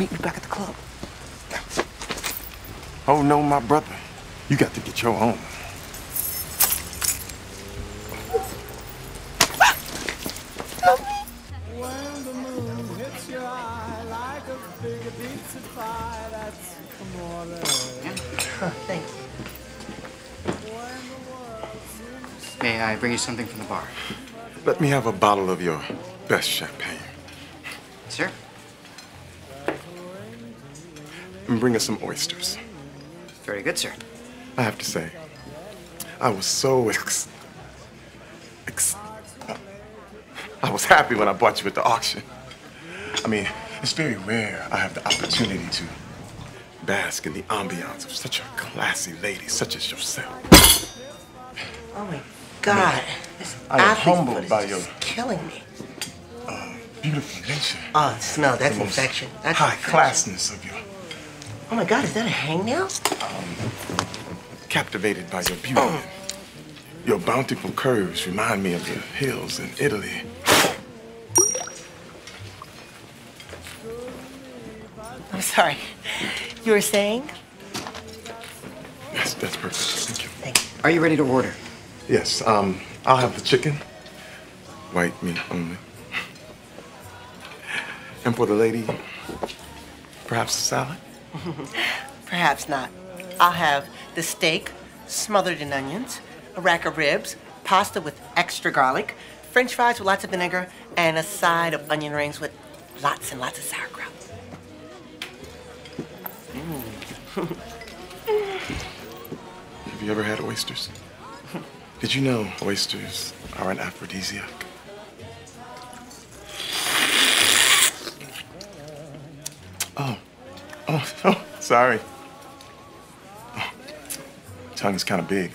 Meet me back at the club. Oh no, my brother. You got to get your own. When the moon hits your eye like a big pizza pie, that's amore. Thanks. May I bring you something from the bar? Let me have a bottle of your best champagne. Sir? And bring us some oysters. Very good, sir. I have to say, I was so ex- ex- I was happy when I bought you at the auction. I mean, it's very rare I have the opportunity to bask in the ambiance of such a classy lady such as yourself. Oh my God. This I am humbled by your- killing me. Uh, beautiful nature. Oh, smell. That's infection. That's high infection. classness of you. Oh my God, is that a hangnail? Captivated by your beauty. and Your bountiful curves remind me of the hills in Italy. I'm sorry. You were saying? That's, that's perfect. Thank you. Thank you. Are you ready to order? Yes, um, I'll have the chicken. White meat only. And for the lady, perhaps a salad? Perhaps not. I'll have the steak smothered in onions, a rack of ribs, pasta with extra garlic, french fries with lots of vinegar, and a side of onion rings with lots and lots of sauerkraut. Mm. Have you ever had oysters? Did you know oysters are an aphrodisiac? Oh, oh, oh sorry. Oh, tongue is kind of big.